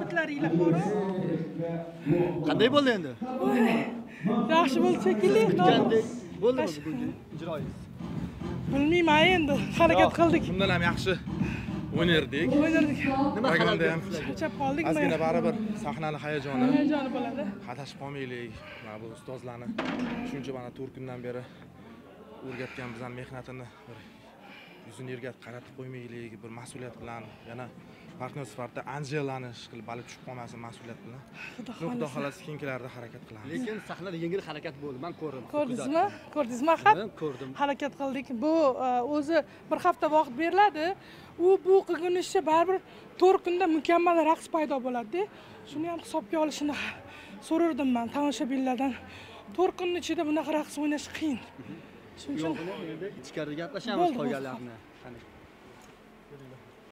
Bitlaringlar borib qanday bo'ldi endi? Yaxshi bo'ldi shekilli qanday bo'ldimi bugungi ijroyingiz bilmayman endi. Harakat qildik. bundan ham yaxshi o'ynardik. O'ynardik. Nima xalal ham. charchab qoldik ozgina baribir sahnani hayajoni hayajoni bo'ladi. Xatashib qolmaylik. Mana bu ustozlarni shuncha mana to'rt kundan beri o'rgatgan bizani mehnatini bir yuzini yerga qaratib qo'ymaylik bir mas'uliyat bilan yana partnyor sifatida anjelani ish qilib bali tushib qolmasin mas'uliyat bilan. Xudo xohlasa. keyingilarida harakat qilamiz. Lekin sahnada yengil harakat bo'ldi man ko'rdim. Ko'rdingizmi? Ko'rdingizmi? Men ko'rdim. harakat qildik. Bu e, o'zi bir hafta vaqt beriladi. U bu qilgunicha baribir to'rt kunda mukammal raqs paydo bo'ladida. Shuni ham hisobga olishini so'rardim man tomoshabinlardan to'rt kun ichida bunaqa raqs o'ynash qiyin. Shuning uchun endi ichkarida gaplashamiz qolganlarini